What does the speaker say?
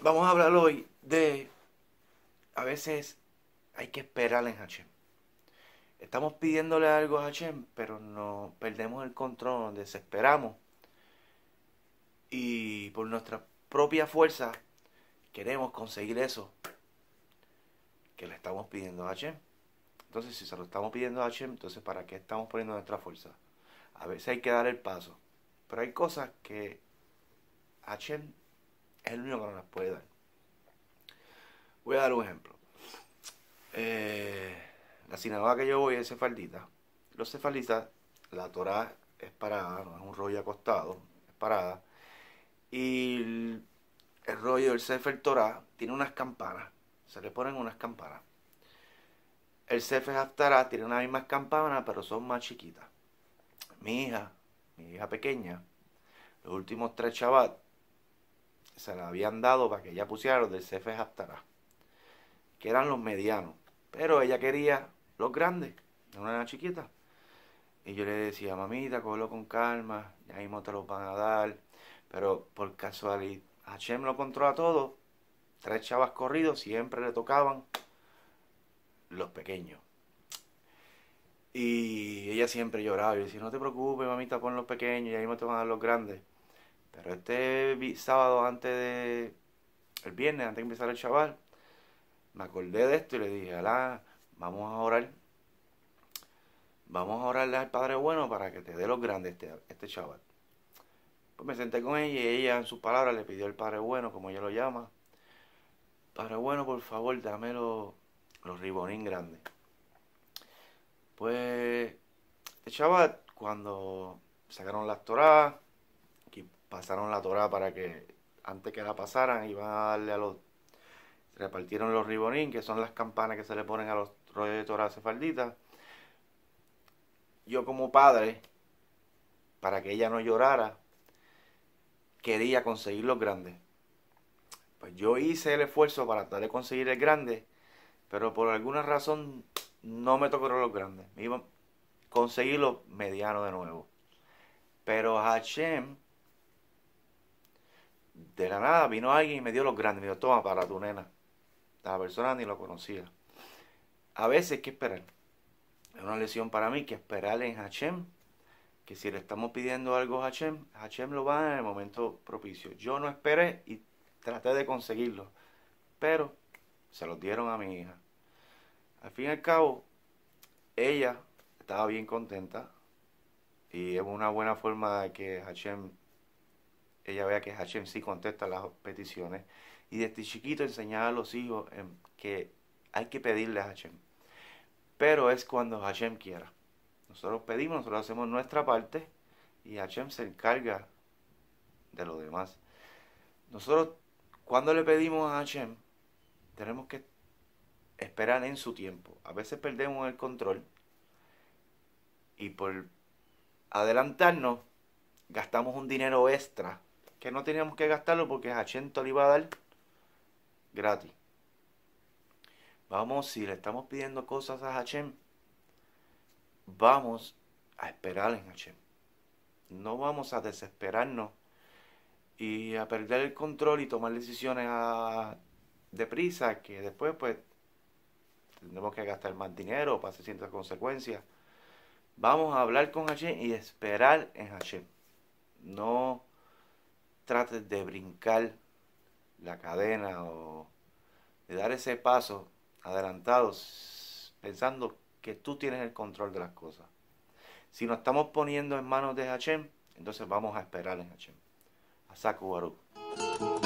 Vamos a hablar hoy de a veces hay que esperar en Hashem. Estamos pidiéndole algo a Hashem, pero no perdemos el control, nos desesperamos y por nuestra propia fuerza queremos conseguir eso que le estamos pidiendo a Hashem. Entonces, si se lo estamos pidiendo a Hashem, entonces ¿para qué estamos poniendo nuestra fuerza? A veces hay que dar el paso. Pero hay cosas que Hashem es el único que nos las puede dar. Voy a dar un ejemplo. Eh, la sinagoga que yo voy es cefaldita. Los cefalditas, la Torah es parada, no es un rollo acostado, es parada. Y el, rollo del Sefer Torah tiene unas campanas. Se le ponen unas campanas. El Sefer Haftarah tiene unas mismas campanas, pero son más chiquitas. Mi hija, mi hija pequeña, los últimos tres Shabbat se la habían dado para que ella pusiera los del Sefer Haftarah, que eran los medianos. Pero ella quería los grandes, una era chiquita. Y yo le decía, mamita, cógelo con calma, ya mismo te los van a dar. Pero por casualidad, Hashem lo controla todo. Tres chavas corridos siempre le tocaban los pequeños. Y ella siempre lloraba y decía, no te preocupes, mamita, pon los pequeños, ya mismo te van a dar los grandes. Pero este sábado antes de, el viernes, antes de empezar el chaval, me acordé de esto y le dije, Alá, vamos a orar. Vamos a orarle al Padre Bueno para que te dé los grandes este, este chaval. Pues me senté con ella y ella en sus palabras le pidió al Padre Bueno, como ella lo llama. Padre Bueno, por favor, dame los, los ribonín grandes. Pues, este chaval, cuando sacaron las toradas, pasaron la Torah para que antes que la pasaran iban a darle a los repartieron los ribonín que son las campanas que se le ponen a los rollos de Torah cefalditas yo como padre para que ella no llorara quería conseguir los grandes. Pues yo hice el esfuerzo para tratar de conseguir el grande pero por alguna razón no me tocó los grandes. Me iba a conseguir los medianos de nuevo. Pero Hashem de la nada vino alguien y me dio los grandes. Me dijo, toma para tu nena. La persona ni lo conocía. A veces hay que esperar. Es una lección para mí que esperar en Hashem. Que si le estamos pidiendo algo a Hashem, Hashem lo va en el momento propicio. Yo no esperé y traté de conseguirlo. Pero se los dieron a mi hija. Al fin y al cabo, ella estaba bien contenta. Y es una buena forma de que Hashem ella vea que Hashem sí contesta las peticiones. Y desde chiquito enseñar a los hijos que hay que pedirle a Hashem. Pero es cuando Hashem quiera. Nosotros pedimos, nosotros hacemos nuestra parte y Hashem se encarga de lo demás. Nosotros, cuando le pedimos a Hashem, tenemos que esperar en su tiempo. A veces perdemos el control y por adelantarnos gastamos un dinero extra que no teníamos que gastarlo porque Hashem te lo iba a dar gratis. Vamos, si le estamos pidiendo cosas a Hashem, vamos a esperar en Hashem. No vamos a desesperarnos y a perder el control y tomar decisiones a, deprisa que después pues tendremos que gastar más dinero o pasar ciertas consecuencias. Vamos a hablar con Hashem y esperar en Hashem. No trates de brincar la cadena o de dar ese paso adelantado pensando que tú tienes el control de las cosas. Si nos estamos poniendo en manos de Hashem, entonces vamos a esperar en Hashem. Asaku Baruch.